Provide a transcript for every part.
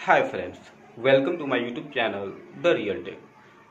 Hi friends welcome to my YouTube channel The Real Tech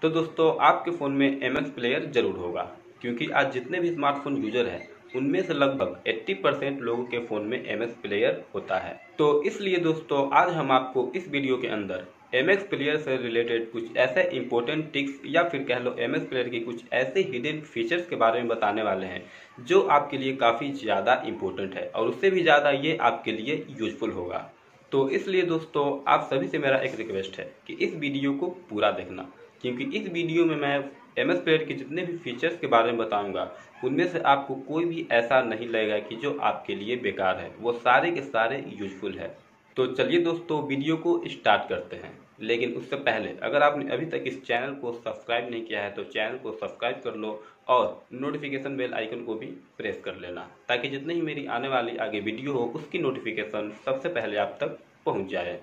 तो दोस्तों, आपके phone में एम प्लेयर ज़रूर होगा, क्योंकि आज जितने भी स्मार्टफ़ोन यूज़र हैं, उनमें से लगभग 80 परसेंट लोगों के फ़ोन में एम प्लेयर होता है। तो इसलिए दोस्तों, आज हम आपको इस वीडियो के अंदर एमएक्स प्लेयर से रिलेटेड कुछ ऐसे इंपॉर्टेंट टिक्स या फिर कह लो एम प्लेयर के कुछ ऐसे हिडन फीचर्स के बारे में बताने वाले हैं, जो आपके लिए काफ़ी ज़्यादा इंपॉर्टेंट है, और उससे भी ज़्यादा ये आपके लिए यूजफुल होगा। तो इसलिए दोस्तों, आप सभी से मेरा एक रिक्वेस्ट है कि इस वीडियो को पूरा देखना, क्योंकि इस वीडियो में मैं एम एस के जितने भी फीचर्स के बारे में बताऊँगा, उनमें से आपको कोई भी ऐसा नहीं लगेगा कि जो आपके लिए बेकार है, वो सारे के सारे यूजफुल है। तो चलिए दोस्तों वीडियो को स्टार्ट करते हैं। लेकिन उससे पहले, अगर आपने अभी तक इस चैनल को सब्सक्राइब नहीं किया है तो चैनल को सब्सक्राइब कर लो और नोटिफिकेशन बेल आइकन को भी प्रेस कर लेना, ताकि जितनी ही मेरी आने वाली आगे वीडियो हो, उसकी नोटिफिकेशन सबसे पहले आप तक पहुँच जाए।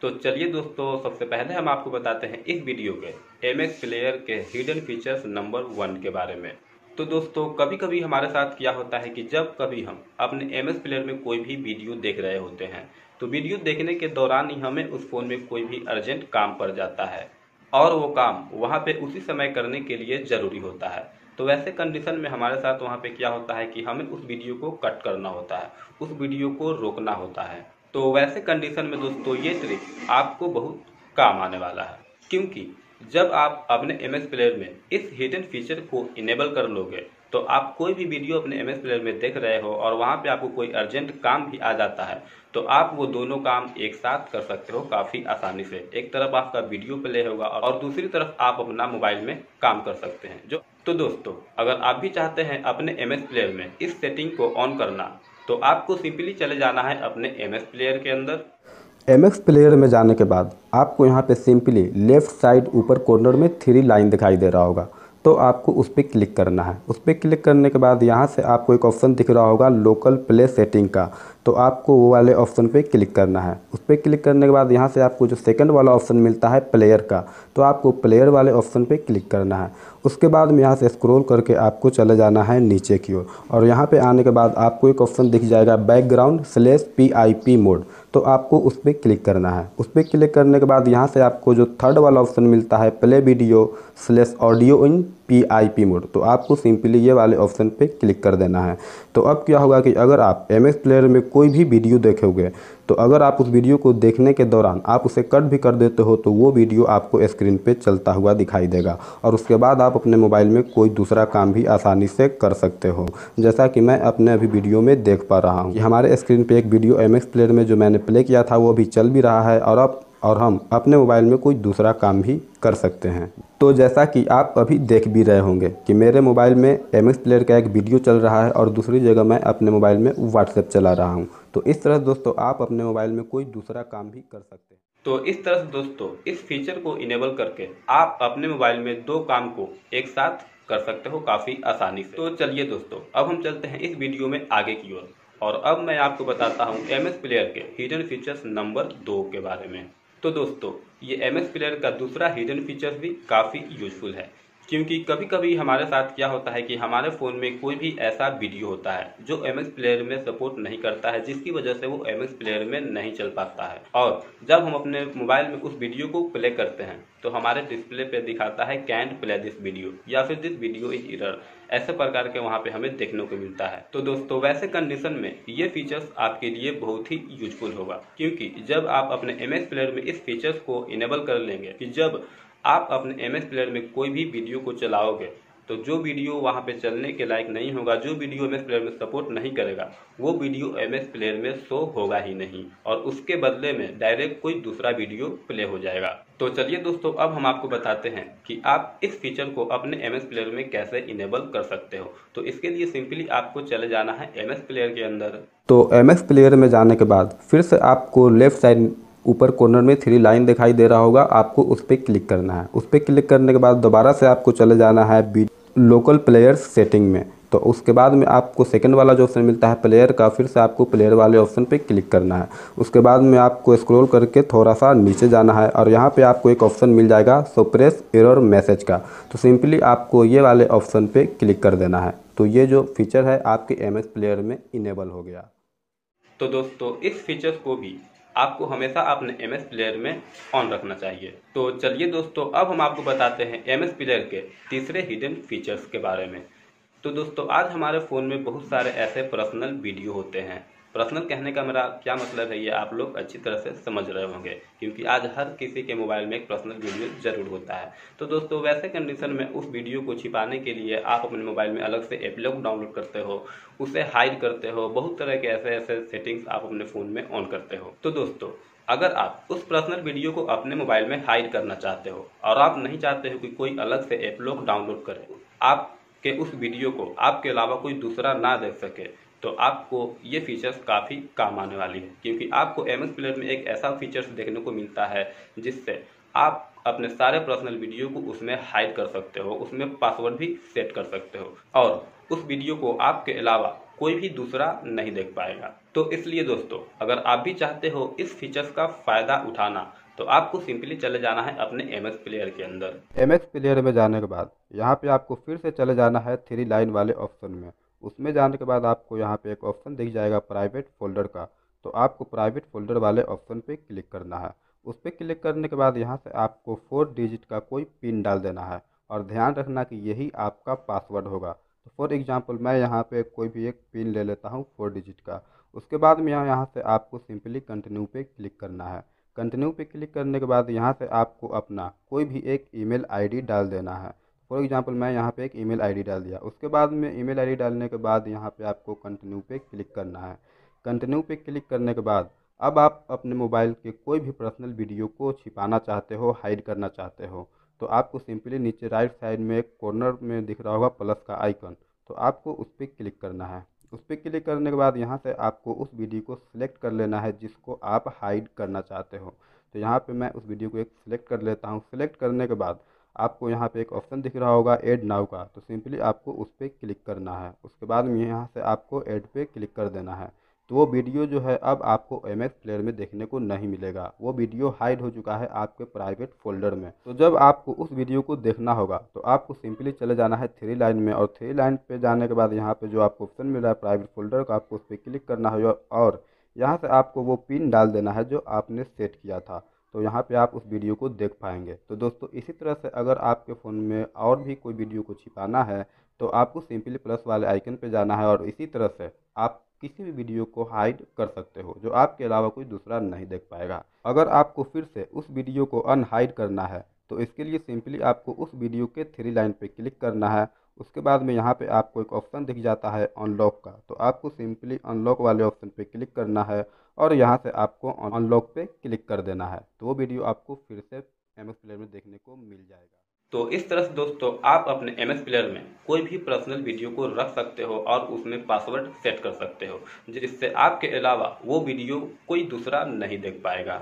तो चलिए दोस्तों, सबसे पहले हम आपको बताते हैं इस वीडियो के एम प्लेयर के हिडन फीचर्स नंबर वन के बारे में। तो दोस्तों कभी कभी हमारे साथ क्या होता है कि जब कभी हम अपने एम एस प्लेयर में कोई भी वीडियो देख रहे होते हैं तो वीडियो देखने के दौरान ही हमें उस फ़ोन में कोई भी अर्जेंट काम पड़ जाता है और वो काम वहाँ पे उसी समय करने के लिए ज़रूरी होता है। तो वैसे कंडीशन में हमारे साथ वहाँ पे क्या होता है कि हमें उस वीडियो को कट करना होता है, उस वीडियो को रोकना होता है। तो वैसे कंडीशन में दोस्तों ये ट्रिक आपको बहुत काम आने वाला है, क्योंकि जब आप अपने एम एस प्लेयर में इस हिडन फीचर को इनेबल कर लोगे तो आप कोई भी वीडियो अपने एम एस प्लेयर में देख रहे हो और वहाँ पे आपको कोई अर्जेंट काम भी आ जाता है तो आप वो दोनों काम एक साथ कर सकते हो काफ़ी आसानी से। एक तरफ़ आपका वीडियो प्ले होगा और दूसरी तरफ़ आप अपना मोबाइल में काम कर सकते हैं, जो तो दोस्तों, अगर आप भी चाहते हैं अपने एम एस प्लेयर में इस सेटिंग को ऑन करना तो आपको सिंपली चले जाना है अपने एम एस प्लेयर के अंदर। एम एक्स प्लेयर में जाने के बाद आपको यहाँ पे सिंपली लेफ़्ट साइड ऊपर कॉर्नर में थ्री लाइन दिखाई दे रहा होगा। तो आपको उस पर क्लिक करना है। उस पर क्लिक करने के बाद यहाँ से आपको एक ऑप्शन दिख रहा होगा लोकल प्ले सेटिंग का। तो आपको वो वाले ऑप्शन पे क्लिक करना है। उस पर क्लिक करने के बाद यहाँ से आपको जो सेकंड वाला ऑप्शन मिलता है प्लेयर का तो आपको प्लेयर वाले ऑप्शन पे क्लिक करना है। उसके बाद में यहाँ से स्क्रॉल करके आपको चले जाना है नीचे की ओर। और यहाँ पे आने के बाद आपको एक ऑप्शन दिख जाएगा background slash P I P mode तो आपको उस पर क्लिक करना है। उस पर क्लिक करने के बाद यहाँ से आपको जो थर्ड वाला ऑप्शन मिलता है play video slash audio in P mode तो आपको सिंपली ये वाले ऑप्शन पे क्लिक कर देना है। तो अब क्या होगा कि अगर आप एम प्लेयर में कोई भी वीडियो देखोगे तो अगर आप उस वीडियो को देखने के दौरान आप उसे कट भी कर देते हो तो वो वीडियो आपको स्क्रीन पे चलता हुआ दिखाई देगा। और उसके बाद आप अपने मोबाइल में कोई दूसरा काम भी आसानी से कर सकते हो, जैसा कि मैं अपने अभी वीडियो में देख पा रहा हूँ। हमारे स्क्रीन पर एक वीडियो एम प्लेयर में जो मैंने प्ले किया था, वो अभी चल भी रहा है, और अब और हम अपने मोबाइल में कोई दूसरा काम भी कर सकते हैं। तो जैसा कि आप अभी देख भी रहे होंगे कि मेरे मोबाइल में एम प्लेयर का एक वीडियो चल रहा है और दूसरी जगह मैं अपने मोबाइल में व्हाट्सएप चला रहा हूँ। तो इस तरह दोस्तों आप अपने मोबाइल में कोई दूसरा काम भी कर सकते हैं। तो इस तरह से दोस्तों इस फीचर को इनेबल करके आप अपने मोबाइल में दो काम को एक साथ कर सकते हो काफ़ी आसानी से। तो चलिए दोस्तों अब हम चलते हैं इस वीडियो में आगे की ओर। और, और अब मैं आपको बताता हूँ एम एस प्लेयर के हिडन फीचर्स नंबर दो के बारे में। तो दोस्तों ये एम एस प्लेयर का दूसरा हिडन फीचर भी काफ़ी यूजफुल है। क्योंकि कभी कभी हमारे साथ क्या होता है कि हमारे फ़ोन में कोई भी ऐसा वीडियो होता है, जो एम प्लेयर में सपोर्ट नहीं करता है, जिसकी वजह से वो एम प्लेयर में नहीं चल पाता है। और जब हम अपने मोबाइल में उस वीडियो को प्ले करते हैं तो हमारे डिस्प्ले पे दिखाता है कैंट प्ले दिस वीडियो या फिर दिस वीडियो इज़ इरर ऐसे प्रकार के वहाँ पे हमें देखने को मिलता है। तो दोस्तों, वैसे कंडीशन में ये फीचर्स आपके लिए बहुत ही यूजफुल होगा, क्योंकि जब आप अपने एम प्लेयर में इस फीचर्स को इनेबल कर लेंगे, कि जब आप अपने एम प्लेयर में कोई भी वीडियो को चलाओगे तो जो वीडियो वहाँ पे चलने के लायक नहीं होगा, जो वीडियो एम प्लेयर में सपोर्ट नहीं करेगा, वो वीडियो एम प्लेयर में शो होगा ही नहीं और उसके बदले में डायरेक्ट कोई दूसरा वीडियो प्ले हो जाएगा। तो चलिए दोस्तों, अब हम आपको बताते हैं कि आप इस फीचर को अपने एम प्लेयर में कैसे इनेबल कर सकते हो। तो इसके लिए सिंपली आपको चले जाना है एम प्लेयर के अंदर। तो एम प्लेयर में जाने के बाद फिर से आपको लेफ़्ट साइड ऊपर कॉर्नर में थ्री लाइन दिखाई दे रहा होगा, आपको उस पर क्लिक करना है। उस पर क्लिक करने के बाद दोबारा से आपको चले जाना है लोकल प्लेयर सेटिंग में। तो उसके बाद में आपको सेकंड वाला जो ऑप्शन मिलता है प्लेयर का, फिर से आपको प्लेयर वाले ऑप्शन पे क्लिक करना है। उसके बाद में आपको स्क्रॉल करके थोड़ा सा नीचे जाना है और यहाँ पे आपको एक ऑप्शन मिल जाएगा सोप्रेस एरर मैसेज का। तो सिंपली आपको ये वाले ऑप्शन पे क्लिक कर देना है। तो ये जो फीचर है, आपके एम प्लेयर में इनेबल हो गया। तो दोस्तों, इस फीचर को भी आपको हमेशा अपने एम एस प्लेयर में ऑन रखना चाहिए। तो चलिए दोस्तों, अब हम आपको बताते हैं एम एस प्लेयर के तीसरे हिडन फीचर्स के बारे में। तो दोस्तों, आज हमारे फ़ोन में बहुत सारे ऐसे पर्सनल वीडियो होते हैं। पर्सनल कहने का मेरा क्या मतलब है, ये आप लोग अच्छी तरह से समझ रहे होंगे, क्योंकि आज हर किसी के मोबाइल में एक पर्सनल वीडियो ज़रूर होता है। तो दोस्तों, वैसे कंडीशन में उस वीडियो को छिपाने के लिए आप अपने मोबाइल में अलग से एप लोग डाउनलोड करते हो, उसे हाइड करते हो, बहुत तरह के ऐसे ऐसे सेटिंग्स आप अपने फ़ोन में ऑन करते हो। तो दोस्तों, अगर आप उस पर्सनल वीडियो को अपने मोबाइल में हाइड करना चाहते हो और आप नहीं चाहते हो कि कोई अलग से ऐप लोग डाउनलोड करे, आपके उस वीडियो को, आपके अलावा कोई दूसरा ना देख सके तो आपको ये फीचर्स काफ़ी काम आने वाली है, क्योंकि आपको एम एस प्लेयर में एक ऐसा फीचर्स देखने को मिलता है जिससे आप अपने सारे पर्सनल वीडियो को उसमें हाइड कर सकते हो, उसमें पासवर्ड भी सेट कर सकते हो, और उस वीडियो को आपके अलावा कोई भी दूसरा नहीं देख पाएगा। तो इसलिए दोस्तों, अगर आप भी चाहते हो इस फीचर्स का फ़ायदा उठाना तो आपको सिंपली चले जाना है अपने एम एस प्लेयर के अंदर। एम एस प्लेयर में जाने के बाद, यहाँ पे आपको फिर से चले जाना है थ्री लाइन वाले ऑप्शन में। उसमें जाने के बाद आपको यहाँ पे एक ऑप्शन दिख जाएगा प्राइवेट फोल्डर का। तो आपको प्राइवेट फोल्डर वाले ऑप्शन पे क्लिक करना है। उस पर क्लिक करने के बाद यहाँ से आपको फोर डिजिट का कोई पिन डाल देना है और ध्यान रखना कि यही आपका पासवर्ड होगा। तो फॉर एग्ज़ाम्पल मैं यहाँ पे कोई भी एक पिन ले लेता हूँ फोर डिजिट का। उसके बाद में यहाँ यहाँ से आपको सिंपली कंटिन्यू पे क्लिक करना है। कंटिन्यू पे क्लिक करने के बाद यहाँ से आपको अपना कोई भी एक ईमेल आईडी डाल देना है। फॉर एग्जांपल मैं यहाँ पे एक ईमेल आईडी डाल दिया। उसके बाद में ईमेल आईडी डालने के बाद यहाँ पे आपको कंटिन्यू पे क्लिक करना है। कंटिन्यू पे क्लिक करने के बाद अब आप अपने मोबाइल के कोई भी पर्सनल वीडियो को छिपाना चाहते हो हाइड करना चाहते हो तो आपको सिंपली नीचे राइट साइड में एक कॉर्नर में दिख रहा होगा प्लस का आइकन तो आपको उस पर क्लिक करना है। उस पर क्लिक करने के बाद यहाँ से आपको उस वीडियो को सिलेक्ट कर लेना है जिसको आप हाइड करना चाहते हो। तो यहाँ पे मैं उस वीडियो को एक सिलेक्ट कर लेता हूँ। सिलेक्ट करने के बाद आपको यहाँ पे एक ऑप्शन दिख रहा होगा एड नाउ का। तो सिंपली आपको उस पर क्लिक करना है। उसके बाद में यहाँ से आपको ऐड पे क्लिक कर देना है। तो वो वीडियो जो है, अब आपको एम एक्स प्लेयर में देखने को नहीं मिलेगा। वो वीडियो हाइड हो चुका है आपके प्राइवेट फोल्डर में। तो जब आपको उस वीडियो को देखना होगा तो आपको सिंपली चले जाना है थ्री लाइन में। और थ्री लाइन पे जाने के बाद यहाँ पे जो आपको ऑप्शन मिल रहा है प्राइवेट फोल्डर का, आपको उस पर क्लिक करना होगा। और यहाँ से आपको वो पिन डाल देना है जो आपने सेट किया था। तो यहाँ पे आप उस वीडियो को देख पाएँगे। तो दोस्तों, इसी तरह से अगर आपके फ़ोन में और भी कोई वीडियो को छिपाना है तो आपको सिंपली प्लस वाले आइकन पे जाना है और इसी तरह से आप किसी भी वीडियो को हाइड कर सकते हो, जो आपके अलावा कोई दूसरा नहीं देख पाएगा। अगर आपको फिर से उस वीडियो को अनहाइड करना है तो इसके लिए सिंपली आपको उस वीडियो के थ्री लाइन पे क्लिक करना है। उसके बाद में यहाँ पे आपको एक ऑप्शन दिख जाता है अनलॉक का। तो आपको सिंपली अनलॉक वाले ऑप्शन पे क्लिक करना है। और यहाँ से आपको अनलॉक पे क्लिक कर देना है। तो वो वीडियो आपको फिर से एम प्लेयर में देखने को मिल जाएगा। तो इस तरह से दोस्तों, आप अपने एम एस प्लेयर में कोई भी पर्सनल वीडियो को रख सकते हो और उसमें पासवर्ड सेट कर सकते हो, जिससे आपके अलावा वो वीडियो कोई दूसरा नहीं देख पाएगा।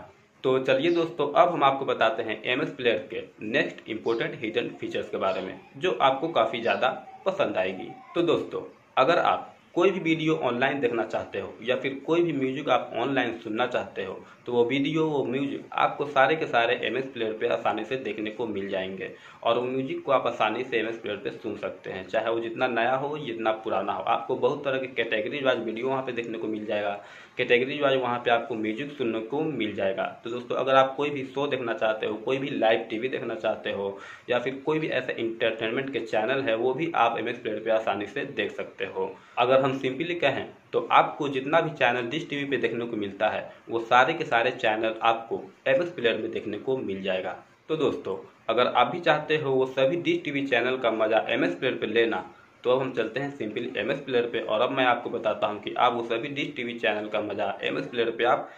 तो चलिए दोस्तों, अब हम आपको बताते हैं एम एस प्लेयर के नेक्स्ट इम्पोर्टेंट हिडन फीचर्स के बारे में, जो आपको काफ़ी ज़्यादा पसंद आएगी। तो दोस्तों, अगर आप कोई भी वीडियो ऑनलाइन देखना चाहते हो, या फिर कोई भी म्यूज़िक आप ऑनलाइन सुनना चाहते हो तो वो वीडियो, वो म्यूज़िक आपको सारे के सारे एम एस प्लेयर पर आसानी से देखने को मिल जाएँगे। और वो म्यूज़िक को आप आसानी से एम एस प्लेयर पर सुन सकते हैं, चाहे वो जितना नया हो, जितना पुराना हो। आपको बहुत तरह के कैटेगरी वाइज वीडियो वहाँ पर देखने को मिल जाएगा। कैटेगरी वाइज वहाँ पर आपको म्यूज़िक सुनने को मिल जाएगा। तो दोस्तों, अगर आप कोई भी शो देखना चाहते हो, कोई भी लाइव टीवी देखना चाहते हो, या फिर कोई भी ऐसे इंटरटेनमेंट के चैनल है, वो भी आप एम एस प्लेयर पे आसानी से देख सकते हो। अगर हम सिंपली कहें तो आपको जितना भी चैनल डिश टीवी पे देखने को मिलता है, वो सारे के सारे चैनल आपको एम एस प्लेयर में देखने को मिल जाएगा। तो दोस्तों, अगर आप भी चाहते हो वो सभी डिश टीवी चैनल का मज़ा एम एस प्लेयर पे लेना तो अब हम चलते हैं सिंपली एम एस प्लेयर पे, और अब मैं आपको बताता हूँ कि आप वो सभी डिश टीवी चैनल का मज़ा एम एस प्लेयर पे आप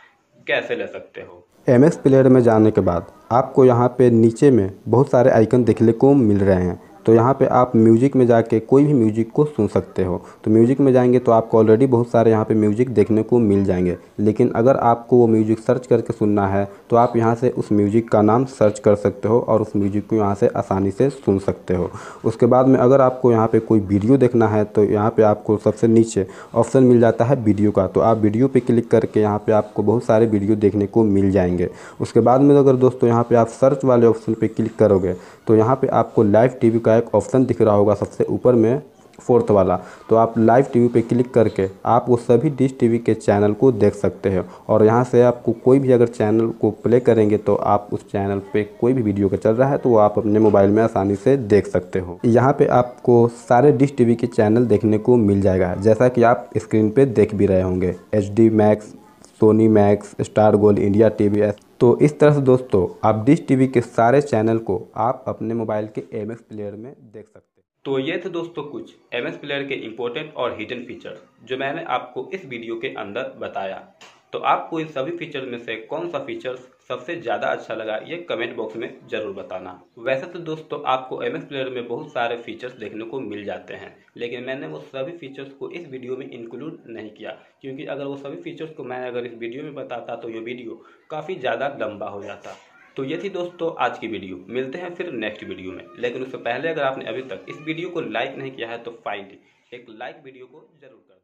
कैसे ले सकते हो। एम एस प्लेयर में जाने के बाद आपको यहाँ पे नीचे में बहुत सारे आइकन देखने को मिल रहे हैं। तो यहाँ पे आप म्यूज़िक में जाके कोई भी म्यूज़िक को सुन सकते हो। तो म्यूज़िक में जाएँगे तो आपको ऑलरेडी बहुत सारे यहाँ पे म्यूज़िक देखने को मिल जाएँगे। लेकिन अगर आपको वो म्यूज़िक सर्च करके सुनना है तो आप यहाँ से उस म्यूज़िक का नाम सर्च कर सकते हो और उस म्यूज़िक को यहाँ से आसानी से सुन सकते हो। उसके बाद में अगर आपको यहाँ पर कोई वीडियो देखना है तो यहाँ पर आपको सबसे नीचे ऑप्शन मिल जाता है वीडियो का। तो आप वीडियो पर क्लिक करके यहाँ पर आपको बहुत सारे वीडियो देखने को मिल जाएँगे। उसके बाद में अगर दोस्तों यहाँ पर आप सर्च वाले ऑप्शन पर क्लिक करोगे तो यहाँ पर आपको लाइव टीवी का एक ऑप्शन दिख रहा होगा सबसे ऊपर में फोर्थ वाला। तो आप लाइव टीवी पे क्लिक करके आप वो सभी डिश टीवी के चैनल को देख सकते हैं। और यहाँ से आपको कोई भी अगर चैनल को प्ले करेंगे तो आप उस चैनल पे कोई भी वीडियो का चल रहा है तो वो आप अपने मोबाइल में आसानी से देख सकते हो। यहाँ पे आपको सारे डिश टीवी के चैनल देखने को मिल जाएगा। जैसा कि आप स्क्रीन पर देख भी रहे होंगे। H D Max Sony Max Star Gold India T तो इस तरह से दोस्तों, आप डिश टीवी के सारे चैनल को आप अपने मोबाइल के एम प्लेयर में देख सकते हैं। तो ये थे दोस्तों कुछ एम एस प्लेयर के इम्पोर्टेंट और हिडन फीचर्स जो मैंने आपको इस वीडियो के अंदर बताया। तो आपको इन सभी फीचर्स में से कौन सा फीचर सबसे ज़्यादा अच्छा लगा ये कमेंट बॉक्स में ज़रूर बताना। वैसे तो दोस्तों, आपको एम एस प्लेयर में बहुत सारे फीचर्स देखने को मिल जाते हैं, लेकिन मैंने वो सभी फीचर्स को इस वीडियो में इंक्लूड नहीं किया, क्योंकि अगर वो सभी फीचर्स को मैं अगर इस वीडियो में बताता तो ये वीडियो काफ़ी ज़्यादा लंबा हो जाता। तो ये थी दोस्तों आज की वीडियो मिलते हैं फिर नेक्स्ट वीडियो में। लेकिन उससे पहले अगर आपने अभी तक इस वीडियो को लाइक नहीं किया है तो फाइनली एक लाइक वीडियो को ज़रूर कर।